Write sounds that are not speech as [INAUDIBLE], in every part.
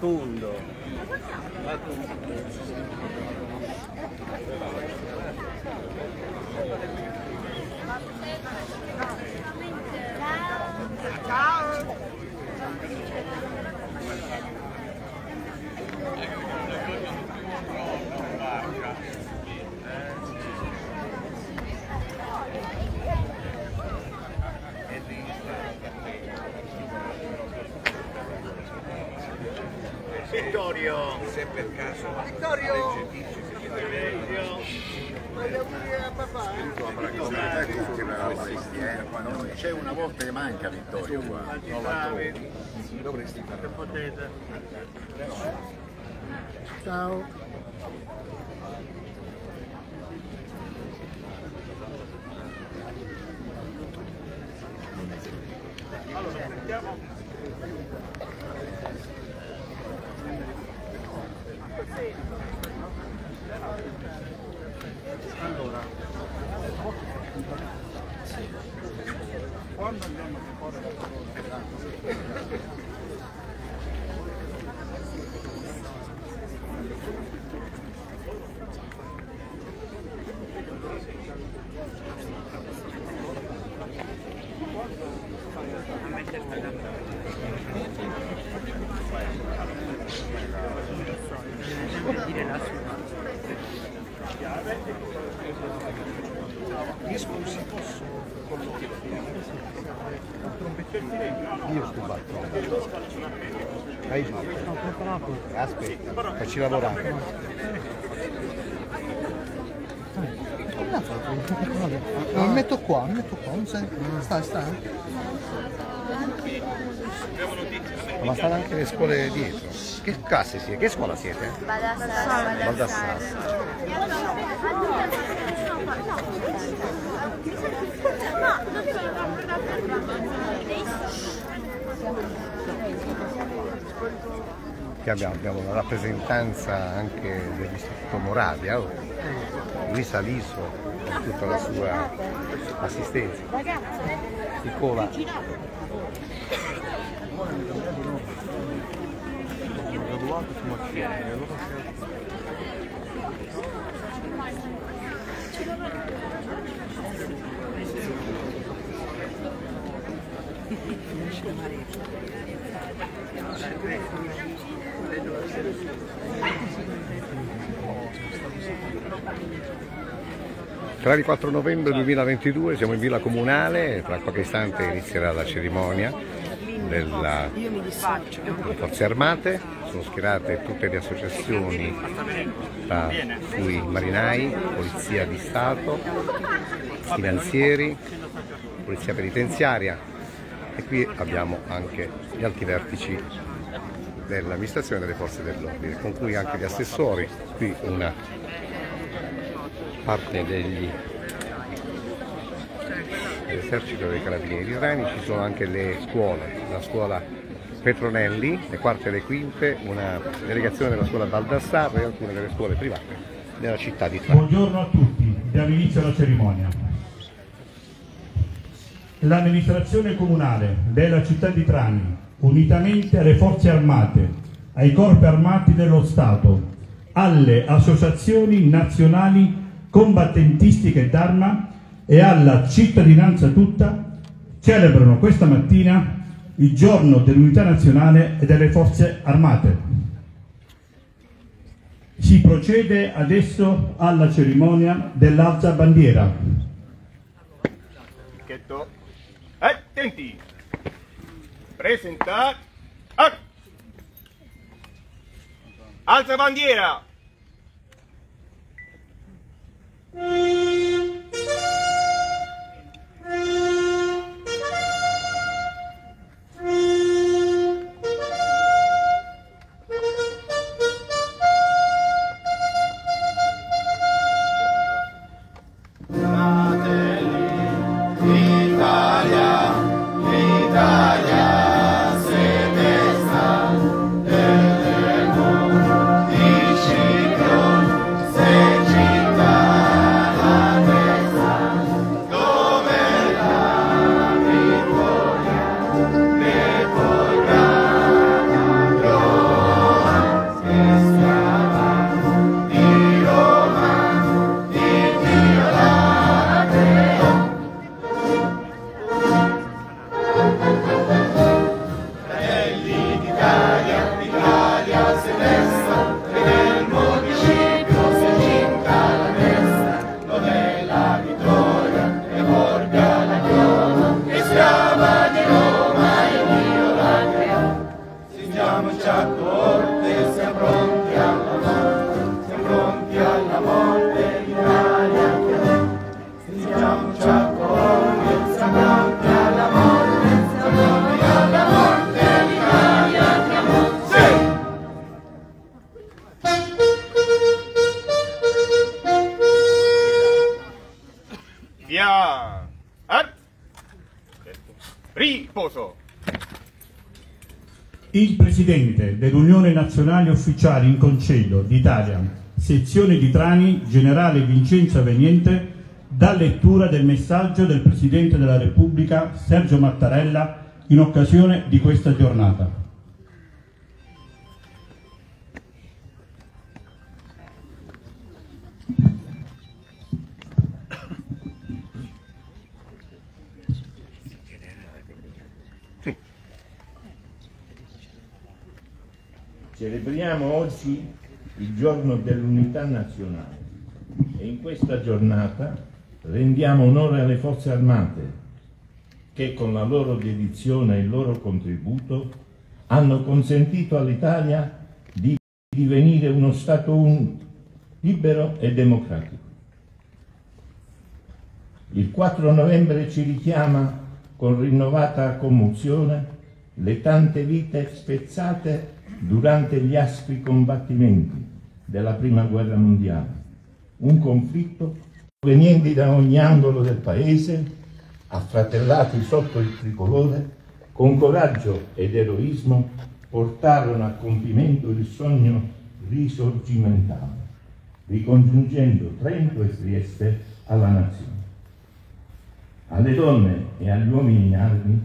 Tundo. C'è una volta che manca Vittorio qua, non la trovo. dovresti fare Potete. Ciao. Allora. Банда, да, на пару. Io sto battendo. Hai visto? Aspetta, facci lavorare. Mi metto qua, mi metto qua, non sei. Stai, stai. Ma stanno anche le scuole dietro. Che classe siete? Che scuola siete? Baldassare. Baldassare. Che abbiamo, abbiamo una rappresentanza anche dell'Istituto Moravia, oh. Luisa Liso con tutta la sua assistenza. Piccola. Tra il 4 novembre 2022 siamo in Villa Comunale, tra qualche istante inizierà la cerimonia della- delle forze armate, sono schierate tutte le associazioni, tra cui marinai, polizia di Stato, finanzieri, polizia penitenziaria e qui abbiamo anche gli alti vertici dell'amministrazione delle forze dell'ordine, con cui anche gli assessori, qui una parte degli dell'esercito dei carabinieri irani, ci sono anche le scuole, la scuola Petronelli, le quarte e le quinte, una delegazione della scuola Baldassarre e alcune delle scuole private della città di Trani. Buongiorno a tutti, diamo inizio alla cerimonia. L'amministrazione comunale della città di Trani, unitamente alle forze armate, ai corpi armati dello Stato, alle associazioni nazionali combattentistiche d'arma e alla cittadinanza tutta, celebrano questa mattina il giorno dell'unità nazionale e delle forze armate. Si procede adesso alla cerimonia dell'alza bandiera. Attenti! Presenta. Ah! Alza bandiera! Nazionale Ufficiali in Concedo d'Italia, sezione di Trani, generale Vincenzo Aveniente, dà lettura del messaggio del Presidente della Repubblica Sergio Mattarella in occasione di questa giornata. Celebriamo oggi il giorno dell'unità nazionale e in questa giornata rendiamo onore alle forze armate che con la loro dedizione e il loro contributo hanno consentito all'Italia di divenire uno Stato unico, libero e democratico. Il 4 novembre ci richiama con rinnovata commozione le tante vite spezzate durante gli aspri combattimenti della Prima Guerra Mondiale, un conflitto provenienti da ogni angolo del paese, affratellati sotto il tricolore, con coraggio ed eroismo portarono a compimento il sogno risorgimentale, ricongiungendo Trento e Trieste alla nazione. Alle donne e agli uomini in armi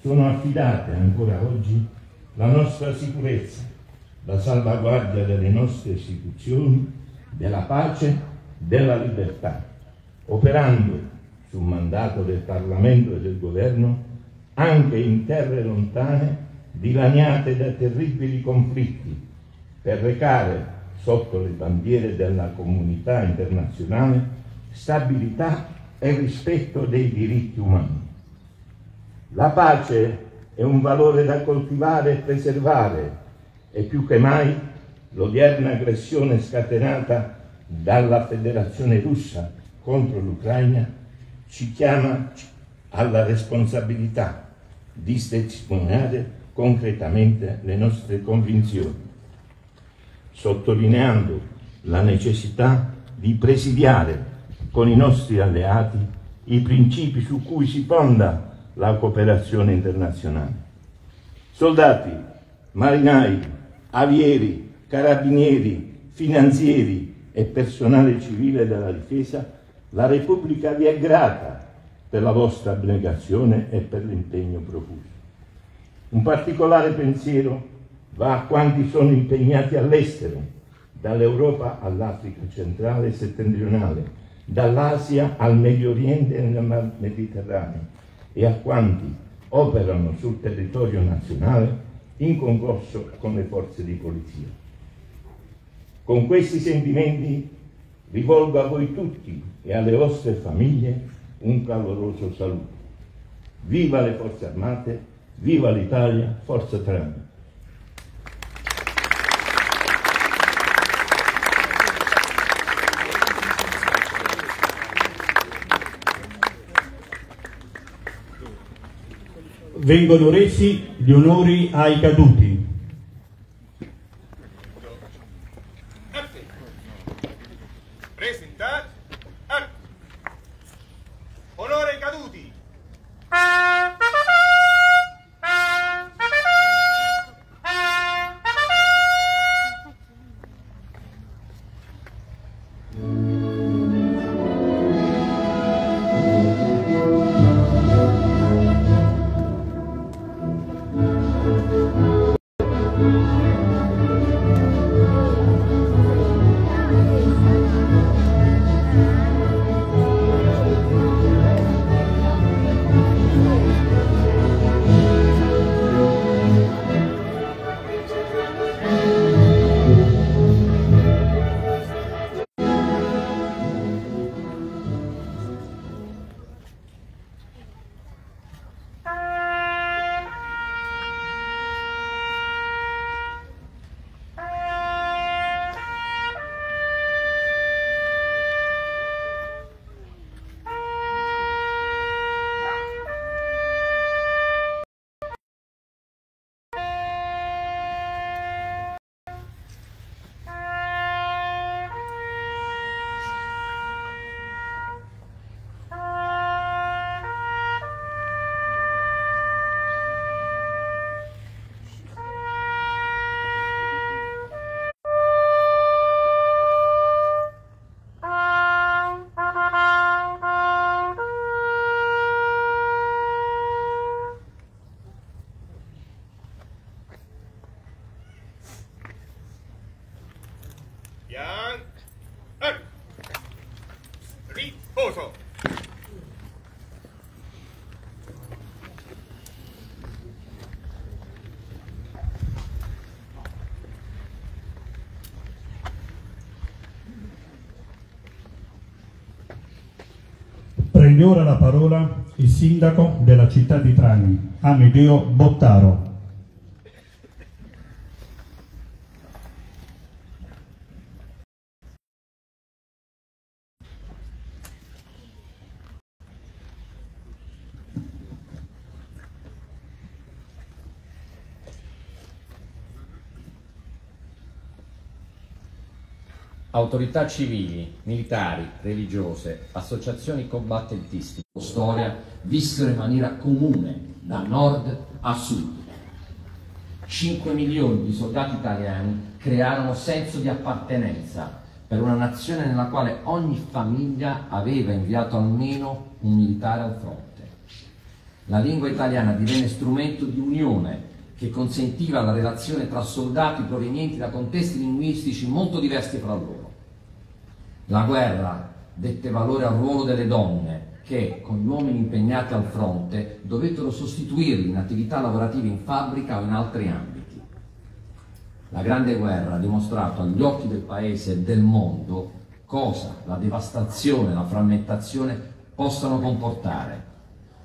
sono affidate ancora oggi la nostra sicurezza, la salvaguardia delle nostre istituzioni, della pace, della libertà, operando su mandato del Parlamento e del Governo anche in terre lontane dilaniate da terribili conflitti per recare sotto le bandiere della comunità internazionale stabilità e rispetto dei diritti umani. La pace è un valore da coltivare e preservare. E più che mai l'odierna aggressione scatenata dalla Federazione russa contro l'Ucraina ci chiama alla responsabilità di testimoniare concretamente le nostre convinzioni, sottolineando la necessità di presidiare con i nostri alleati i principi su cui si fonda la cooperazione internazionale. Soldati, marinai, avieri, carabinieri, finanzieri e personale civile della difesa, la Repubblica vi è grata per la vostra abnegazione e per l'impegno profuso. Un particolare pensiero va a quanti sono impegnati all'estero, dall'Europa all'Africa centrale e settentrionale, dall'Asia al Medio Oriente e nel Mediterraneo e a quanti operano sul territorio nazionale in concorso con le forze di polizia. Con questi sentimenti rivolgo a voi tutti e alle vostre famiglie un caloroso saluto. Viva le forze armate, viva l'Italia, forza Trani. Vengono resi gli onori ai caduti. Prende ora la parola il sindaco della città di Trani, Amedeo Bottaro. Autorità civili, militari, religiose, associazioni combattentistiche, storia vissero in maniera comune da nord a sud. 5 milioni di soldati italiani crearono senso di appartenenza per una nazione nella quale ogni famiglia aveva inviato almeno un militare al fronte. La lingua italiana divenne strumento di unione che consentiva la relazione tra soldati provenienti da contesti linguistici molto diversi fra loro. La guerra dette valore al ruolo delle donne che, con gli uomini impegnati al fronte, dovettero sostituirli in attività lavorative in fabbrica o in altri ambiti. La Grande Guerra ha dimostrato agli occhi del Paese e del mondo cosa la devastazione e la frammentazione possano comportare.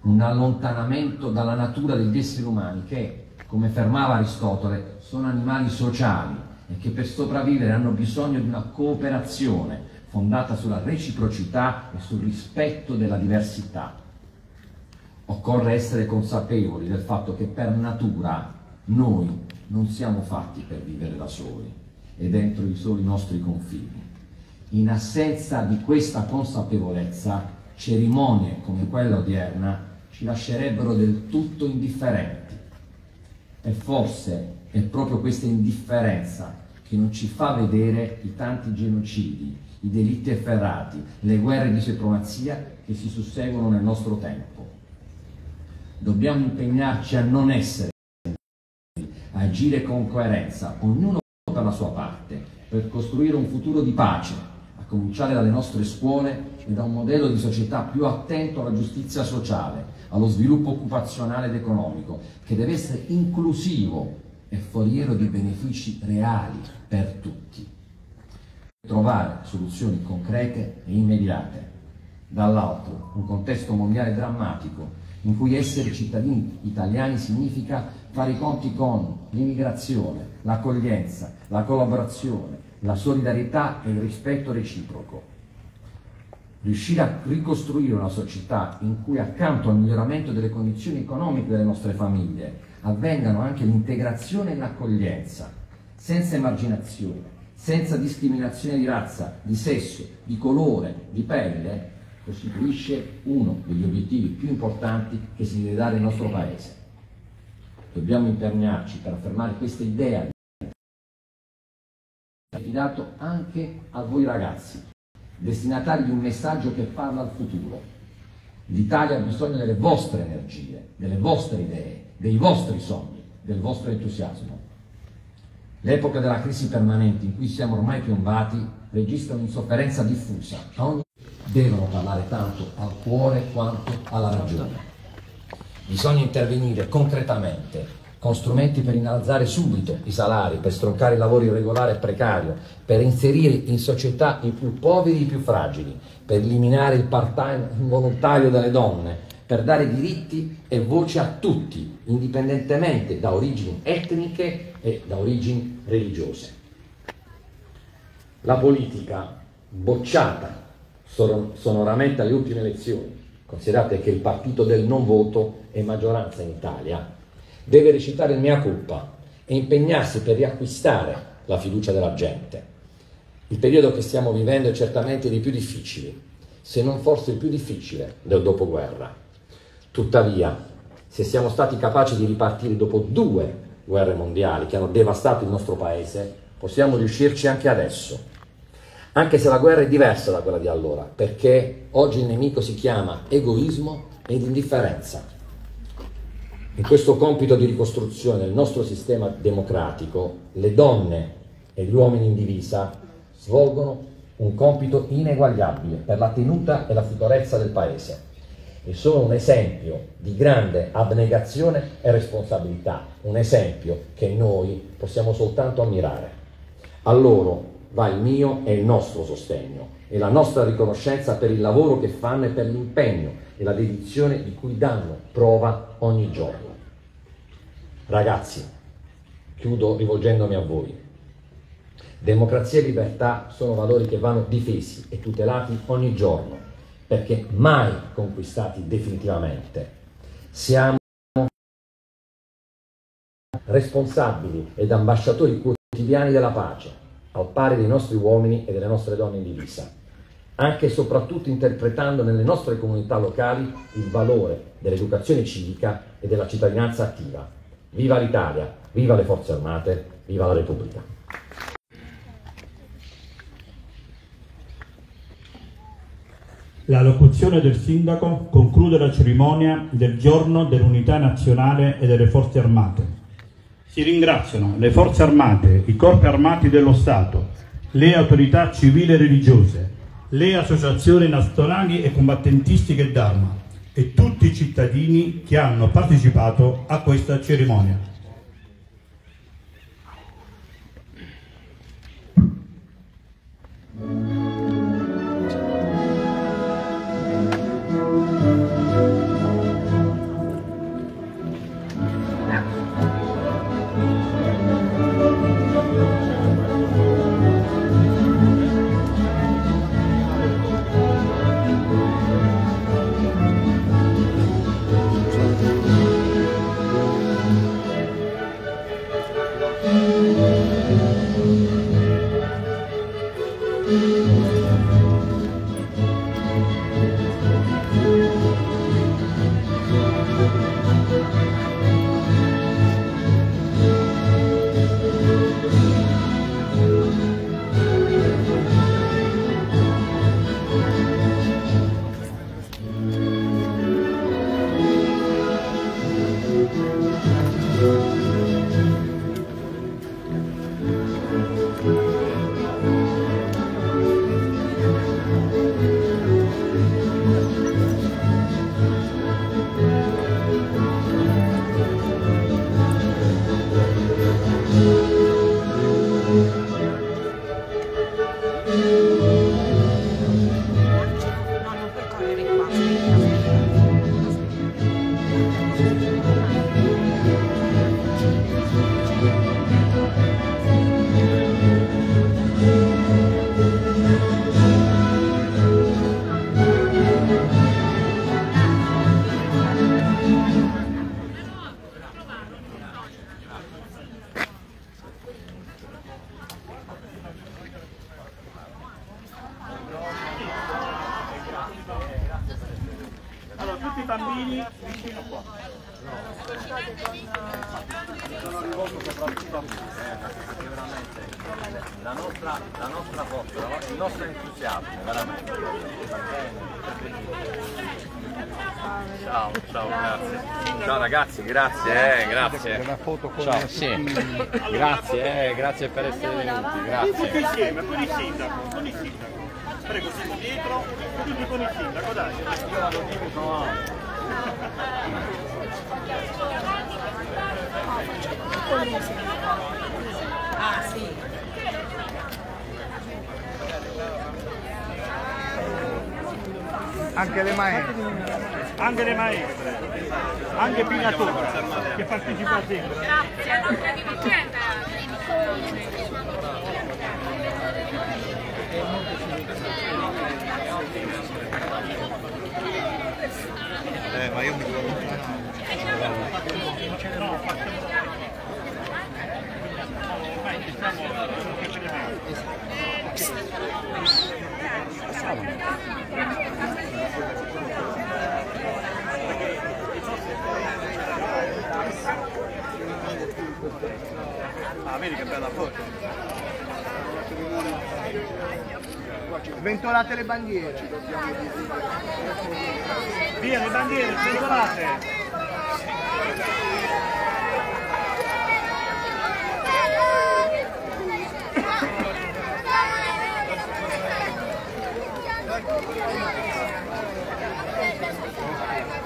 Un allontanamento dalla natura degli esseri umani che, come affermava Aristotele, sono animali sociali e che per sopravvivere hanno bisogno di una cooperazione fondata sulla reciprocità e sul rispetto della diversità. Occorre essere consapevoli del fatto che per natura noi non siamo fatti per vivere da soli e dentro i soli nostri confini. In assenza di questa consapevolezza, cerimonie come quella odierna ci lascerebbero del tutto indifferenti. E forse è proprio questa indifferenza che non ci fa vedere i tanti genocidi i delitti efferrati, le guerre di supremazia che si susseguono nel nostro tempo. Dobbiamo impegnarci a non essere, agire con coerenza, ognuno per la sua parte, per costruire un futuro di pace, a cominciare dalle nostre scuole e da un modello di società più attento alla giustizia sociale, allo sviluppo occupazionale ed economico, che deve essere inclusivo e foriero di benefici reali per tutti trovare soluzioni concrete e immediate. Dall'altro, un contesto mondiale drammatico in cui essere cittadini italiani significa fare i conti con l'immigrazione, l'accoglienza, la collaborazione, la solidarietà e il rispetto reciproco. Riuscire a ricostruire una società in cui accanto al miglioramento delle condizioni economiche delle nostre famiglie avvengano anche l'integrazione e l'accoglienza, senza emarginazione, senza discriminazione di razza, di sesso, di colore, di pelle, costituisce uno degli obiettivi più importanti che si deve dare al nostro Paese. Dobbiamo impegnarci per affermare questa idea affidato anche a voi ragazzi, destinatari di un messaggio che parla al futuro. L'Italia ha bisogno delle vostre energie, delle vostre idee, dei vostri sogni, del vostro entusiasmo. L'epoca della crisi permanente in cui siamo ormai piombati registra un'insofferenza diffusa. A devono parlare tanto al cuore quanto alla ragione. Bisogna intervenire concretamente con strumenti per innalzare subito i salari, per stroncare il lavoro irregolare e precario, per inserire in società i più poveri e i più fragili, per eliminare il part-time involontario delle donne, per dare diritti e voce a tutti, indipendentemente da origini etniche e da origini religiose. La politica bocciata sonoramente alle ultime elezioni, considerate che il partito del non voto è maggioranza in Italia, deve recitare il mea culpa e impegnarsi per riacquistare la fiducia della gente. Il periodo che stiamo vivendo è certamente dei più difficili, se non forse il più difficile del dopoguerra. Tuttavia, se siamo stati capaci di ripartire dopo due guerre mondiali che hanno devastato il nostro paese, possiamo riuscirci anche adesso. Anche se la guerra è diversa da quella di allora, perché oggi il nemico si chiama egoismo ed indifferenza. In questo compito di ricostruzione del nostro sistema democratico, le donne e gli uomini in divisa svolgono un compito ineguagliabile per la tenuta e la sicurezza del Paese e sono un esempio di grande abnegazione e responsabilità, un esempio che noi possiamo soltanto ammirare. A loro va il mio e il nostro sostegno e la nostra riconoscenza per il lavoro che fanno e per l'impegno e la dedizione di cui danno prova ogni giorno. Ragazzi, chiudo rivolgendomi a voi. Democrazia e libertà sono valori che vanno difesi e tutelati ogni giorno, perché mai conquistati definitivamente. Siamo responsabili ed ambasciatori quotidiani della pace, al pari dei nostri uomini e delle nostre donne in divisa, anche e soprattutto interpretando nelle nostre comunità locali il valore dell'educazione civica e della cittadinanza attiva. Viva l'Italia, viva le Forze Armate, viva la Repubblica. La locuzione del sindaco conclude la cerimonia del giorno dell'unità nazionale e delle forze armate. Si ringraziano le forze armate, i corpi armati dello Stato, le autorità civili e religiose, le associazioni nazionali e combattentistiche d'arma e tutti i cittadini che hanno partecipato a questa cerimonia. Allora, eh, la nostra, la nostra forza, il nostro entusiasmo, veramente. Ciao, ciao, grazie. Ciao ragazzi, grazie, eh, grazie. Ciao, sì. Grazie, eh, grazie per essere venuti, grazie. insieme, con il sindaco, con il sindaco. Prego, siamo dietro, tutti con il sindaco, dai. Anche le maestre. Anche le maestre, anche Pinatura, che partecipa sempre. Grazie, la nostra dirigente. Eh, ma io mi devo. Ah, vedi che bella foto. Sventolate le bandiere. Via le bandiere, sventolate. Thank [LAUGHS]